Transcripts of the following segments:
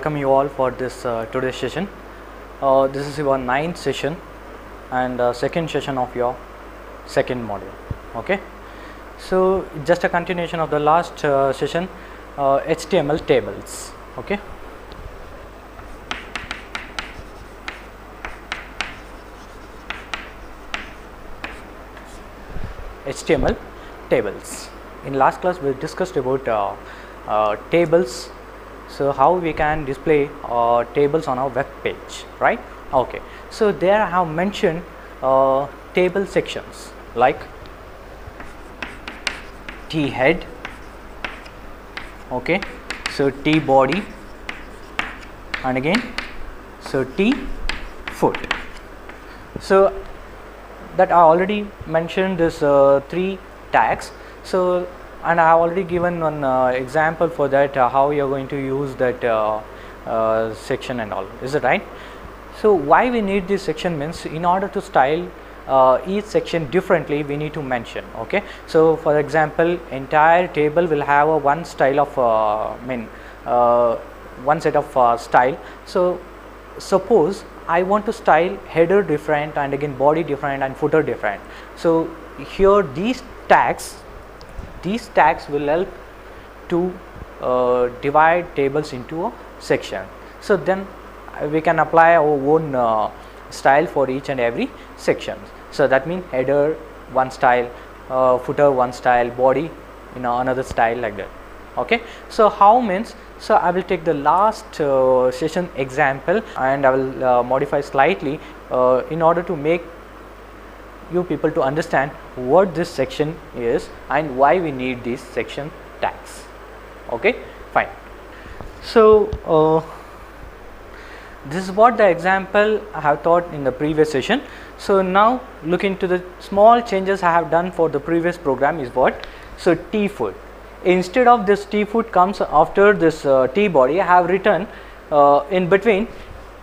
welcome you all for this uh, today's session. Uh, this is your ninth session and uh, second session of your second module. Okay, so just a continuation of the last uh, session, uh, HTML tables. Okay. HTML tables. In last class we discussed about uh, uh, tables. So how we can display uh, tables on our web page, right? Okay. So there I have mentioned uh, table sections like T head, okay. So T body, and again so T foot. So that I already mentioned this uh, three tags. So and I have already given one uh, example for that uh, how you are going to use that uh, section and all. Is it right? So why we need this section means in order to style uh, each section differently we need to mention okay so for example entire table will have a one style of uh, mean uh, one set of style so suppose I want to style header different and again body different and footer different. So here these tags, these tags will help to uh, divide tables into a section. So then we can apply our own uh, style for each and every section. So that means header one style, uh, footer one style, body you know another style like that. Okay. So how means so I will take the last uh, session example and I will uh, modify slightly uh, in order to make you people to understand what this section is and why we need these section tags. Okay, fine. So uh, this is what the example I have taught in the previous session. So now look into the small changes I have done for the previous program is what? So T foot instead of this T foot comes after this uh, T body I have written uh, in between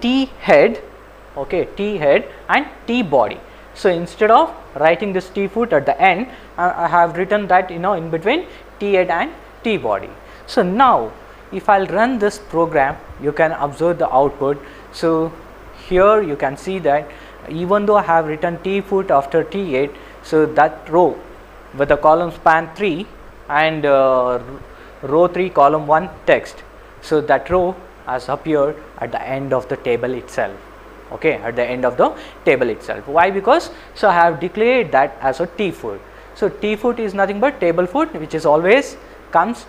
T head okay T head and T body. So instead of writing this T foot at the end I, I have written that you know in between T head and T body. So now if I will run this program you can observe the output. So here you can see that even though I have written T foot after T head so that row with the column span 3 and uh, row 3 column 1 text. So that row has appeared at the end of the table itself okay at the end of the table itself why because so I have declared that as a T foot. So T foot is nothing but table foot which is always comes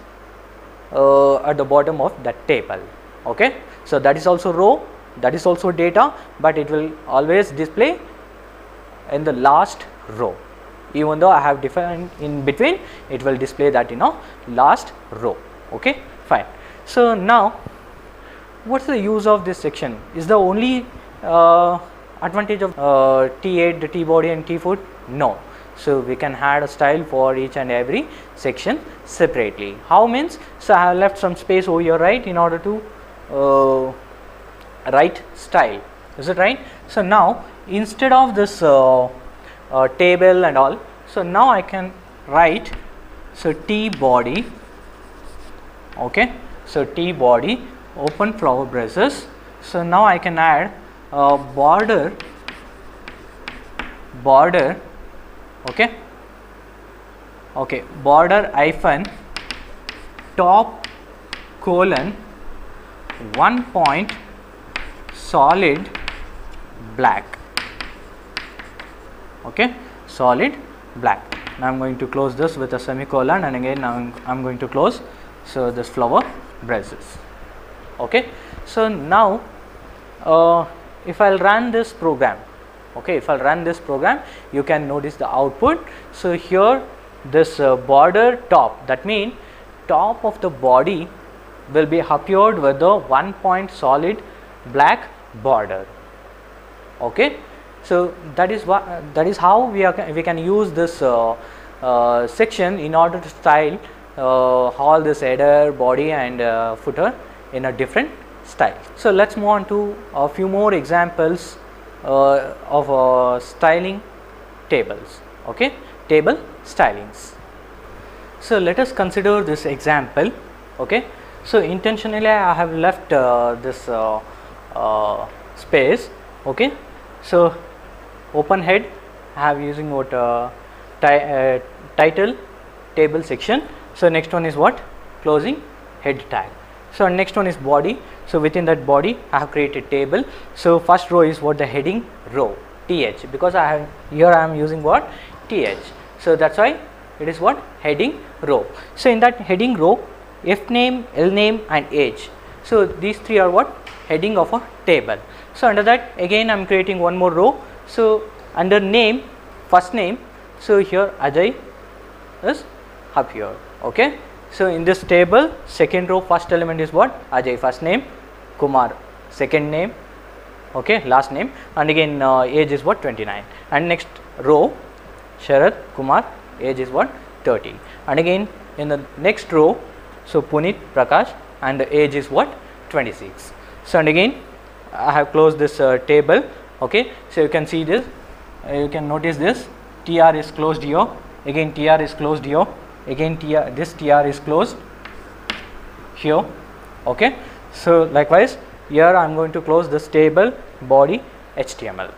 uh, at the bottom of that table okay. So that is also row that is also data but it will always display in the last row even though I have defined in between it will display that you know last row okay fine. So now what is the use of this section is the only advantage of uh, T head the T body and T foot no. So we can add a style for each and every section separately how means so I have left some space over here right in order to uh, write style is it right. So now instead of this uh, uh, table and all. So now I can write so T body okay. So T body open flower braces. So now I can add uh, border border okay? Okay border hyphen top colon one point solid black. Okay solid black. Now i'm going to close this with a semicolon and again now i'm, going to close so this flower braces okay so now uh, if i'll run this program okay if i'll run this program you can notice the output. So here this uh, border top that means top of the body will be appeared with the one point solid black border okay. So that is what that is how we are we can use this uh, uh, section in order to style uh, all this header body and uh, footer in a different style so let's move on to a few more examples uh, of styling tables okay table stylings so let us consider this example okay So intentionally I have left uh, this uh, uh, space okay. So open head I have using what uh, ti uh, title table section. So next one is what closing head tag. So next one is body. So within that body I have created table. So first row is what the heading row th because I have here I am using what th. So that's why it is what heading row. So in that heading row f name, l name and age. So these three are what heading of a table. So under that again I am creating one more row. So under name first name so here Ajay is up here okay. So in this table second row first element is what? Ajay first name. Kumar second name. Okay last name. And again uh, age is what? 29 and next row Sharad Kumar age is what? 30 and again in the next row so Punit Prakash and the age is what? 26 so and again I have closed this uh, table. Okay so you can see this. Uh, you can notice this. TR is closed here. Again TR is closed here again TR this TR is closed. Here okay. So likewise here I am going to close this table body HTML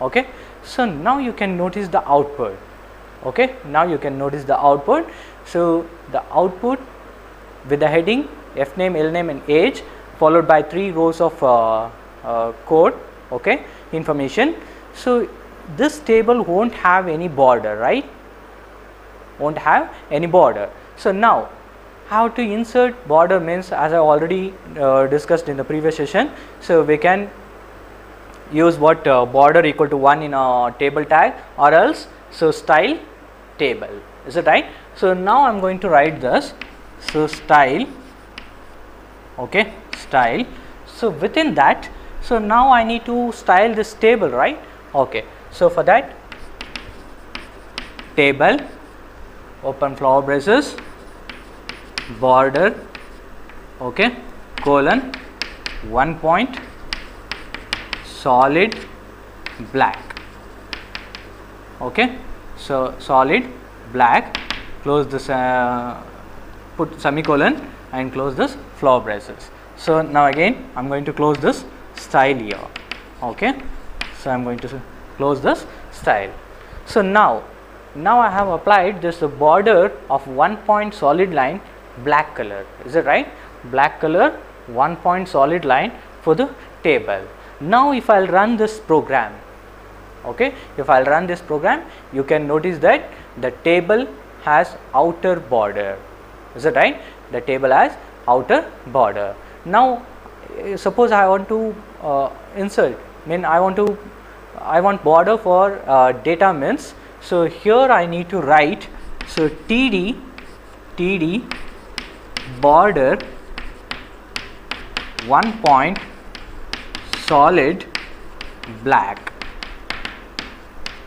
okay. So now you can notice the output okay. Now you can notice the output. So the output with the heading f name l name and age followed by three rows of uh, uh, code okay information. So this table won't have any border right won't have any border so now how to insert border means as I already uh, discussed in the previous session. So, we can use what uh, border equal to 1 in a table tag or else so style table is it right. So, now I am going to write this so style okay style. So, within that so now I need to style this table right okay. So, for that table open flower braces border okay colon one point solid black okay so solid black close this uh, put semicolon and close this flower braces so now again i'm going to close this style here okay so i'm going to close this style. So now now i have applied this border of one point solid line black color. Is it right? Black color one point solid line for the table. Now if i'll run this program okay? If i'll run this program you can notice that the table has outer border. Is it right? The table has outer border. Now uh, suppose i want to uh, insert. Mean i want to i want border for uh, data means so here i need to write so td td border one point solid black.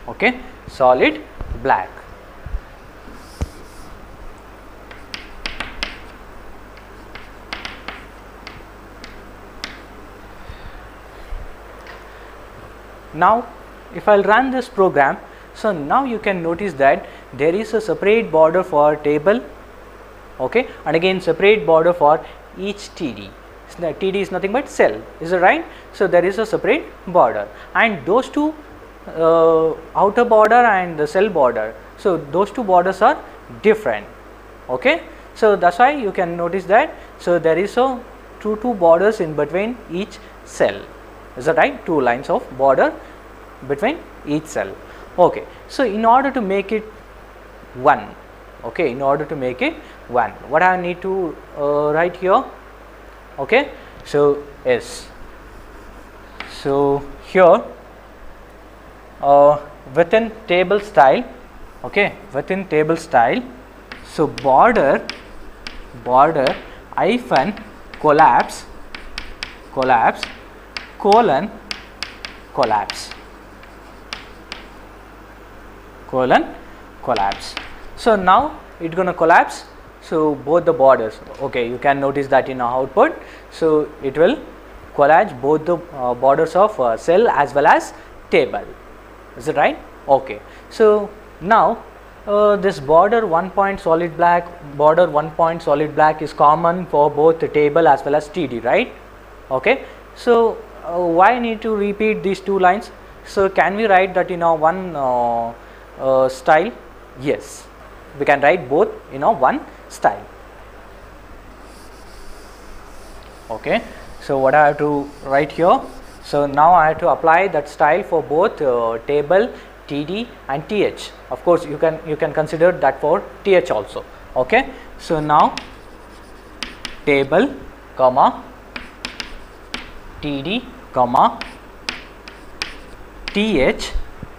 Okay solid black. Now if I'll run this program so now you can notice that there is a separate border for table okay and again separate border for each TD. So, TD is nothing but cell is it right. So, there is a separate border and those two uh, outer border and the cell border. So, those two borders are different okay. So, that is why you can notice that. So, there is a two two borders in between each cell is that right two lines of border between each cell okay. So, in order to make it one okay in order to make it 1 what I need to uh, write here? Okay. So is so here uh, within table style okay within table style so border border hyphen collapse collapse colon collapse colon collapse so now it's going to collapse. So both the borders, okay, you can notice that in our output. So it will collapse both the uh, borders of uh, cell as well as table. Is it right? Okay. So now uh, this border one point solid black border one point solid black is common for both the table as well as TD right okay so uh, why need to repeat these two lines so can we write that in a one uh, style? Yes. We can write both in a one style. Okay. So what I have to write here? So now I have to apply that style for both uh, table TD and TH of course you can you can consider that for TH also. Okay. So now table comma TD comma TH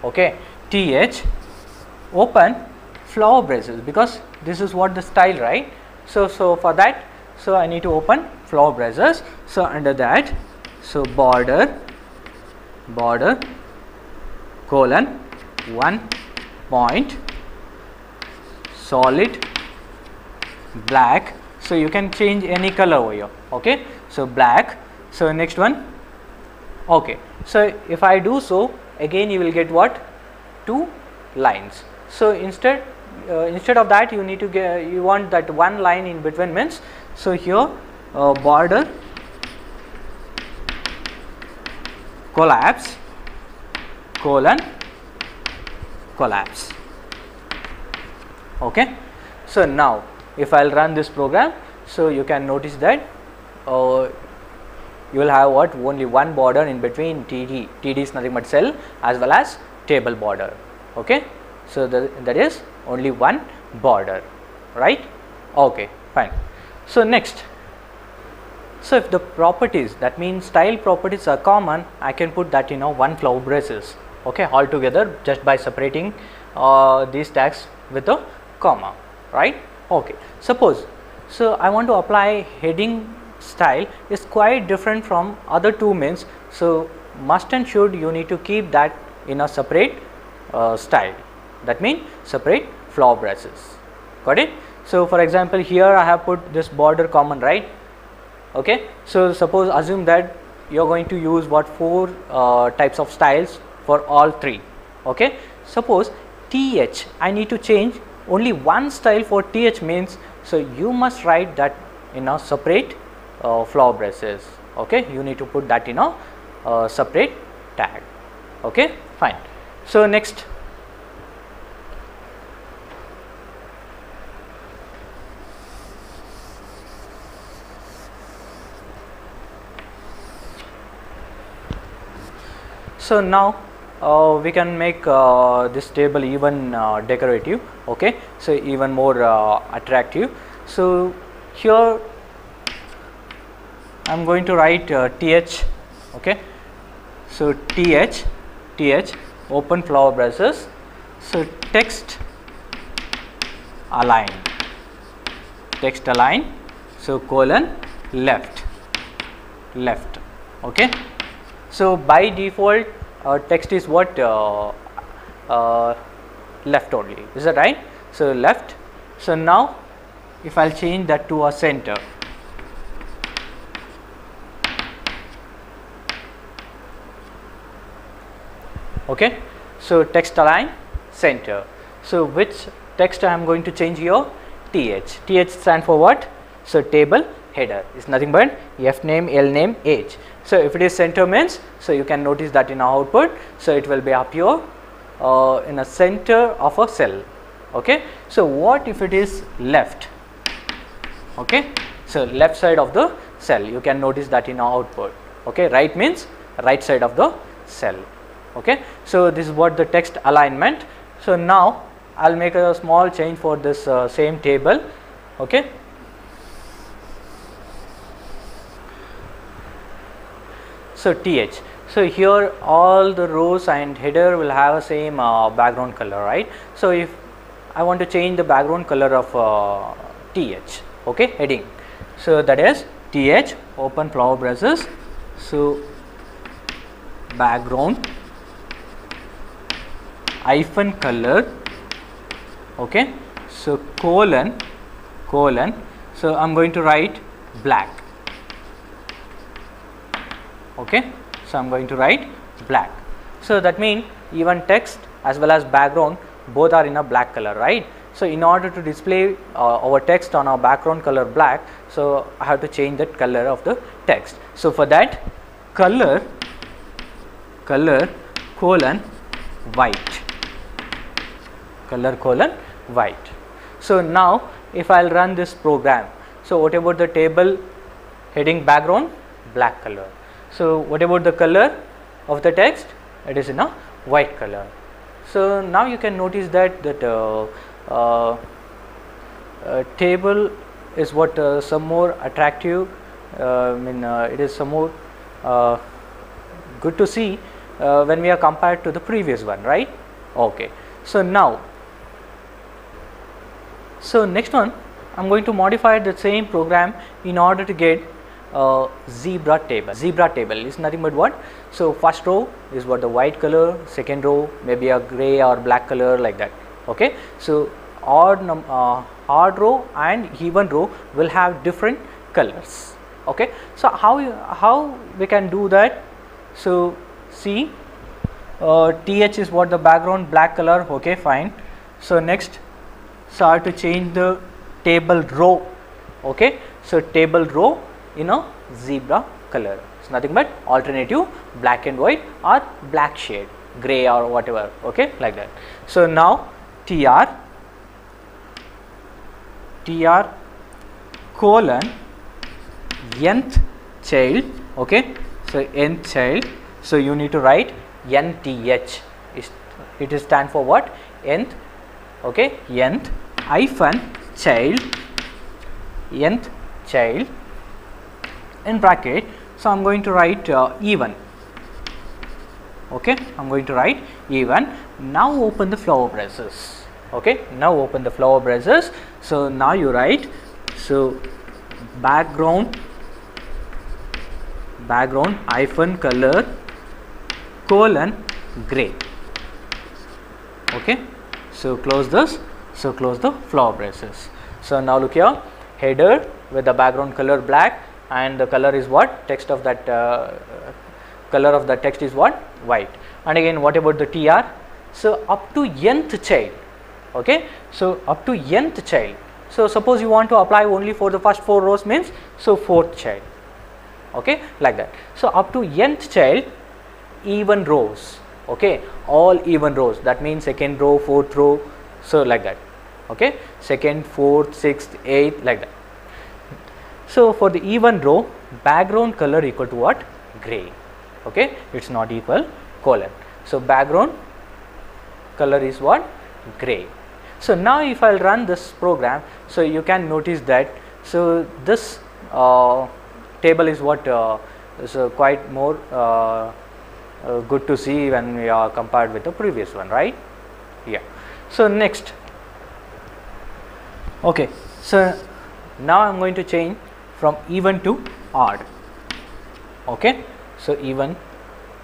okay. TH open flower braces because this is what the style right? So so for that so I need to open flower braces so under that so border border colon one point solid black. So you can change any color over here okay? So black. So next one okay. So if i do so again you will get what? Two lines so instead uh, instead of that you need to get you want that one line in between means. So here uh, border collapse colon collapse. Okay? So now if i'll run this program so you can notice that uh, you will have what? Only one border in between td td is nothing but cell as well as table border. Okay so the, that is only one border right? Okay fine. So next. So if the properties that means style properties are common I can put that you know one flow braces okay altogether just by separating uh, these tags with a comma right? Okay suppose so I want to apply heading style is quite different from other two means so must and should you need to keep that in a separate uh, style that means separate flower braces got it? So for example here I have put this border common right? Okay? So suppose assume that you are going to use what? Four uh, types of styles for all three. Okay? Suppose th i need to change only one style for th means so you must write that in a separate uh, flower braces okay? You need to put that in a uh, separate tag. Okay? Fine. So next so now uh, we can make uh, this table even uh, decorative okay? So even more uh, attractive. So here I am going to write th uh, okay? So th th open flower braces so text align text align. So colon left left okay so by default uh, text is what uh, uh, left only. Is that right? So left. So now if i'll change that to a center. Okay? So text align center. So which text i am going to change here? Th th stand for what? So table header. Is nothing but f name l name age so if it is center means so you can notice that in our output. So it will be here uh, in a center of a cell. Okay? So what if it is left? Okay? So left side of the cell. You can notice that in our output. Okay? Right means right side of the cell. Okay? So this is what the text alignment. So now i'll make a small change for this uh, same table. Okay so th so here all the rows and header will have a same uh, background color right? So if i want to change the background color of uh, th okay heading. So that is th open flower braces so background hyphen color okay? So colon colon. So i'm going to write black okay? So i'm going to write black. So that means even text as well as background both are in a black color right? So in order to display uh, our text on our background color black so I have to change that color of the text. So for that color color colon white. Color colon white. So now if I'll run this program so what about the table heading background black color so what about the color of the text? It is in a white color. So now you can notice that that uh, uh, uh, table is what uh, some more attractive. Uh, I mean uh, it is some more good to see when we are compared to the previous one right? Okay. So now so next one I am going to modify the same program in order to get uh, zebra table. Zebra table is nothing but what? So first row is what the white color, second row maybe a gray or black color like that. Okay. So odd num uh, odd row and even row will have different colors. Okay. So how how we can do that? So see uh, th is what the background black color. Okay, fine. So next, so I have to change the table row. Okay. So table row in a zebra color. It's nothing but alternative black and white or black shade, gray or whatever, okay, like that. So now tr tr colon nth child, okay. So nth child. So you need to write nth. It is stand for what? nth, okay, nth hyphen child, nth child in bracket. So i'm going to write uh, even. Okay i'm going to write even. Now open the flower brushes. Okay now open the flower brushes. So now you write so background background hyphen color colon gray. Okay so close this. So close the flower brushes. So now look here. Header with the background color black and the color is what? Text of that uh, color of the text is what? White. And again what about the tr so up to nth child. Okay? So up to nth child. So suppose you want to apply only for the first four rows means so fourth child. Okay? Like that. So up to nth child even rows. Okay? All even rows. That means second row fourth row. So like that. Okay? Second fourth sixth eighth like that so, for the even row background color equal to what? Gray, okay? it is not equal colon. So, background color is what? Gray. So, now if I will run this program, so you can notice that, so this uh, table is what uh, is uh, quite more uh, uh, good to see when we are compared with the previous one, right? Yeah. So, next, okay. So, now I am going to change from even to odd. Okay? So even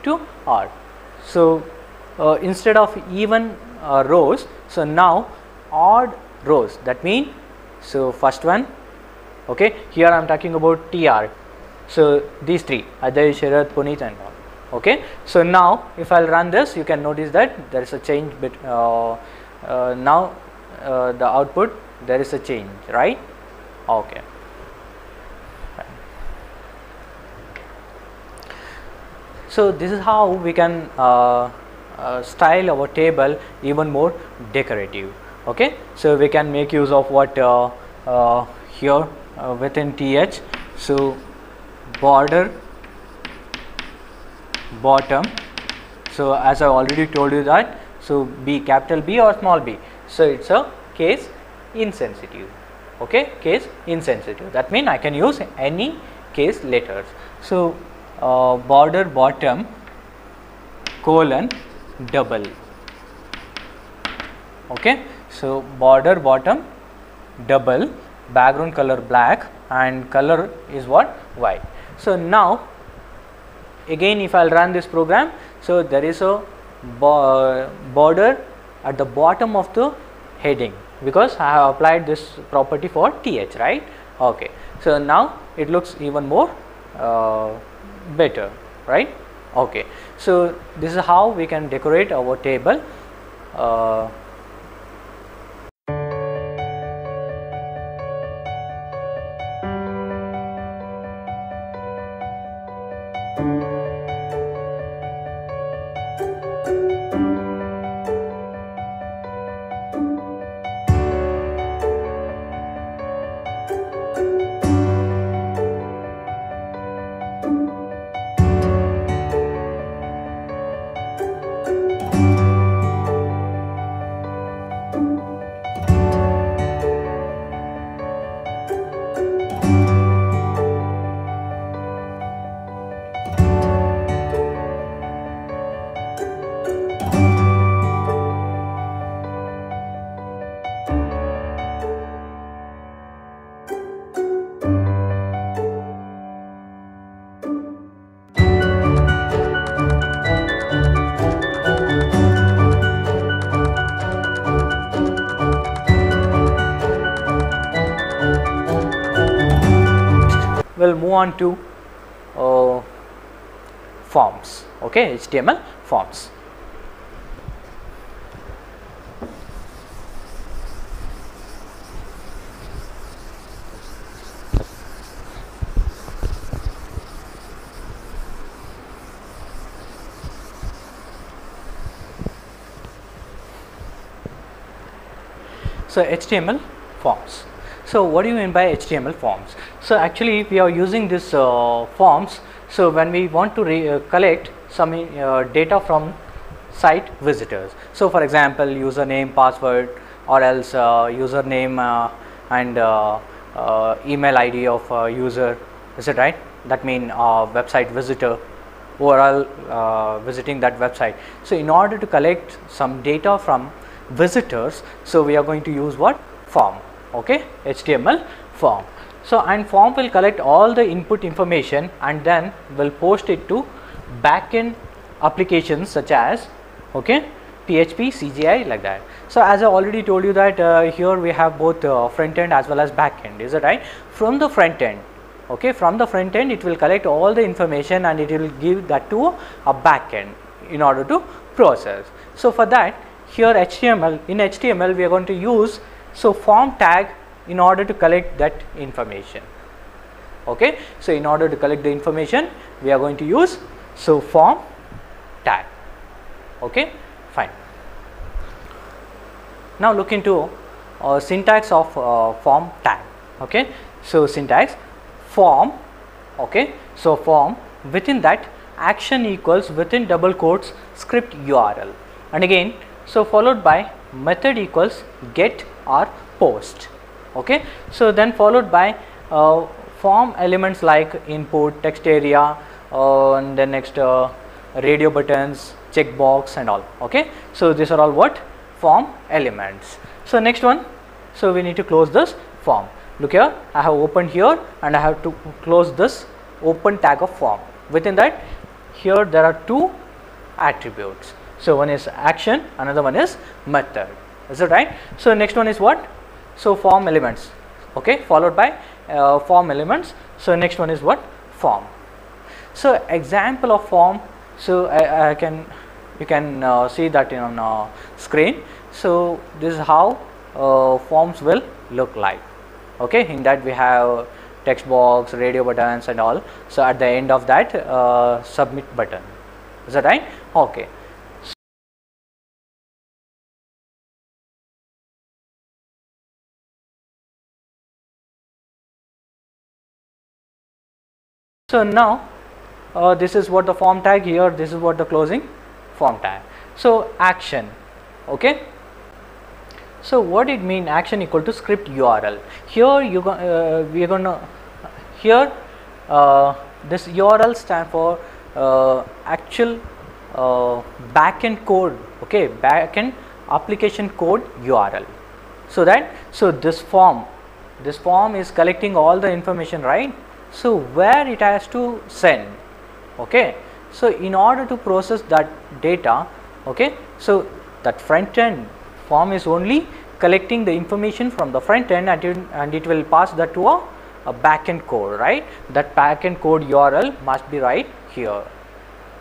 to odd. So uh, instead of even uh, rows so now odd rows. That mean so first one okay? Here i am talking about tr so these three ajay sharat puneet and all. Okay? So now if i'll run this you can notice that there is a change bit uh, uh now uh, the output there is a change right? Okay So, this is how we can uh, uh, style our table even more decorative. Okay. So, we can make use of what uh, uh here uh, within th. So, border bottom. So, as I already told you that. So, B capital B or small b. So, it is a case insensitive. Okay, case insensitive. That means I can use any case letters. So, uh, border bottom colon double. Okay? So border bottom double background color black and color is what? White. So now again if i'll run this program so there is a bo border at the bottom of the heading because i have applied this property for th right? Okay. So now it looks even more uh, better right? Okay. So this is how we can decorate our table uh, on to uh, forms okay html forms. So html forms so what do you mean by html forms? So actually we are using this uh, forms. So when we want to uh, collect some uh, data from site visitors. So for example username password or else uh, username uh, and uh, email id of user. Is it right? That mean website visitor overall visiting that website. So in order to collect some data from visitors so we are going to use what? Form okay html form. So and form will collect all the input information and then will post it to backend applications such as okay php cgi like that. So as i already told you that uh, here we have both uh, front end as well as back end is it right? From the front end okay from the front end it will collect all the information and it will give that to a back end in order to process. So for that here HTML in HTML we are going to use so form tag in order to collect that information. Okay? So in order to collect the information we are going to use so form tag. Okay? Fine. Now look into uh, syntax of uh, form tag. Okay? So syntax form. Okay? So form within that action equals within double quotes script url and again so followed by method equals get or post. Okay? So then followed by uh, form elements like input text area uh, and then next uh, radio buttons checkbox and all. Okay? So these are all what? Form elements. So next one. So we need to close this form. Look here. I have opened here and i have to close this open tag of form. Within that here there are two attributes so, one is action, another one is method. Is it right? So, next one is what? So, form elements, okay, followed by uh, form elements. So, next one is what? Form. So, example of form. So, I, I can you can uh, see that on uh, screen. So, this is how uh, forms will look like. Okay, in that we have text box, radio buttons, and all. So, at the end of that, uh, submit button. Is that right? Okay. So now uh, this is what the form tag here this is what the closing form tag. So action okay. So what it mean action equal to script URL here you uh, we are gonna here uh, this URL stand for uh, actual uh, backend code okay backend application code URL. So that so this form this form is collecting all the information right so, where it has to send okay. So, in order to process that data okay. So, that front end form is only collecting the information from the front end and it, and it will pass that to a, a backend code right that backend code URL must be right here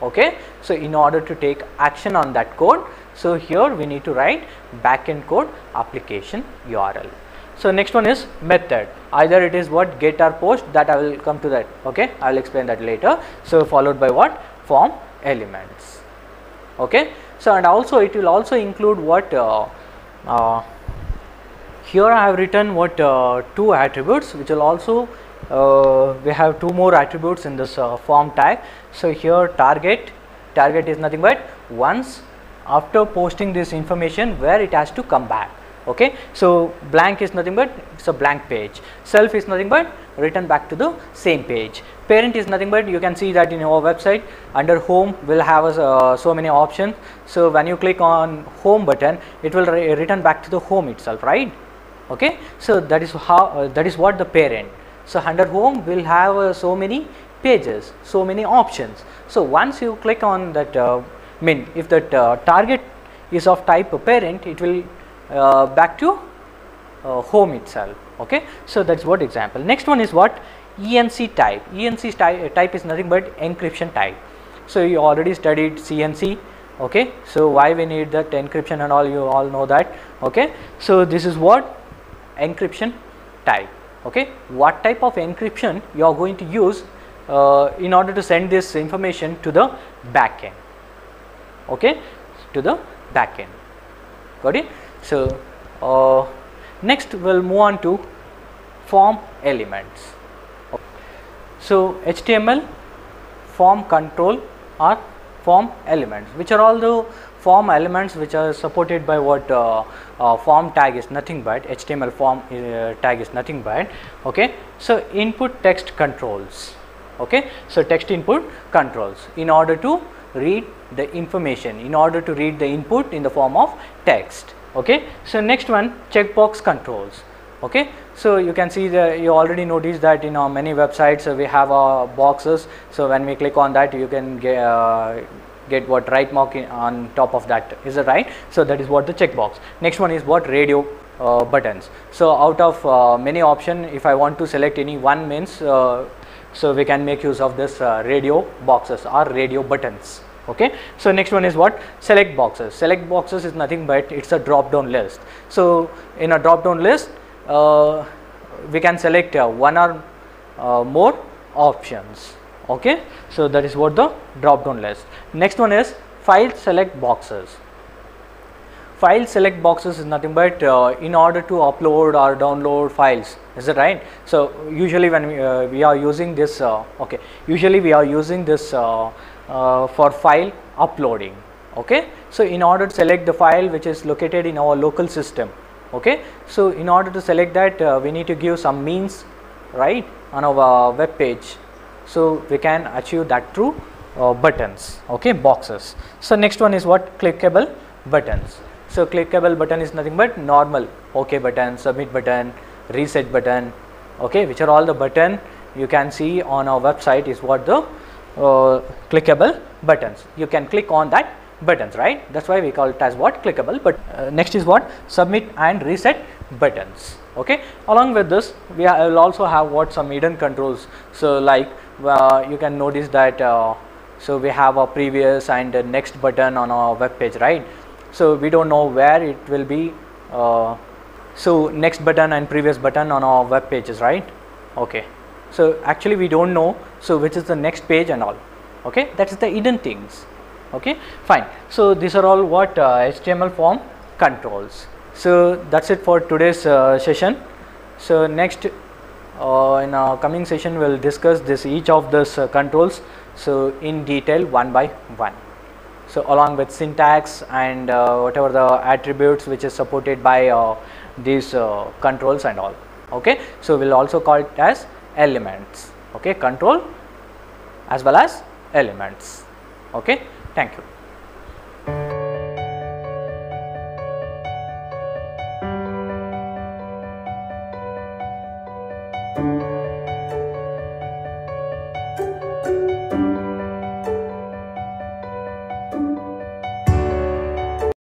okay. So, in order to take action on that code so here we need to write backend code application URL. So, next one is method either it is what get or post that I will come to that okay I will explain that later. So, followed by what form elements okay. So, and also it will also include what uh, uh, here I have written what uh, two attributes which will also uh, we have two more attributes in this uh, form tag. So, here target target is nothing but once after posting this information where it has to come back okay. So, blank is nothing but it is a blank page, self is nothing but return back to the same page, parent is nothing but you can see that in our website under home will have uh, so many options. So, when you click on home button it will re return back to the home itself right okay. So, that is how uh, that is what the parent. So, under home will have uh, so many pages, so many options. So, once you click on that uh, mean if that uh, target is of type parent it will uh, back to uh, home itself okay? So that's what example. Next one is what? ENC type. ENC type, type is nothing but encryption type. So you already studied CNC okay? So why we need that encryption and all you all know that okay? So this is what? Encryption type okay? What type of encryption you are going to use uh, in order to send this information to the backend okay? To the backend got it so uh, next we'll move on to form elements. So html form control are form elements. Which are all the form elements which are supported by what uh, uh, form tag is nothing but. HTML form uh, tag is nothing but. Okay. So, input text controls. Okay. So, text input controls. In order to read the information. In order to read the input in the form of text okay. So, next one checkbox controls okay. So, you can see that you already noticed that in our many websites uh, we have our boxes. So, when we click on that you can get, uh, get what right mark on top of that is it right. So, that is what the checkbox. Next one is what radio uh, buttons. So, out of uh, many option if I want to select any one means uh, so we can make use of this uh, radio boxes or radio buttons okay. So, next one is what select boxes. Select boxes is nothing but it is a drop down list. So, in a drop down list uh, we can select uh, one or uh, more options okay so that is what the drop down list next one is file select boxes file select boxes is nothing but uh, in order to upload or download files is it right so usually when we, uh, we are using this uh, okay usually we are using this for file uploading okay so in order to select the file which is located in our local system okay. So, in order to select that uh, we need to give some means right on our web page. So, we can achieve that through uh, buttons okay boxes. So, next one is what clickable buttons. So, clickable button is nothing but normal ok button, submit button, reset button okay which are all the button you can see on our website is what the uh, clickable buttons. You can click on that buttons right? That is why we call it as what? Clickable but uh, next is what? Submit and reset buttons okay? Along with this we will also have what? Some hidden controls. So like uh, you can notice that uh, so we have a previous and next button on our web page right so we don't know where it will be uh, so next button and previous button on our web pages right? Okay. So actually we don't know so which is the next page and all. Okay? That is the hidden things. Okay? Fine. So these are all what uh, html form controls. So that's it for today's uh, session. So next uh, in our coming session we'll discuss this each of these uh, controls. So in detail one by one so along with syntax and uh, whatever the attributes which is supported by uh, these controls and all. Okay? So we'll also call it as elements. Okay? Control as well as elements. Okay? Thank you.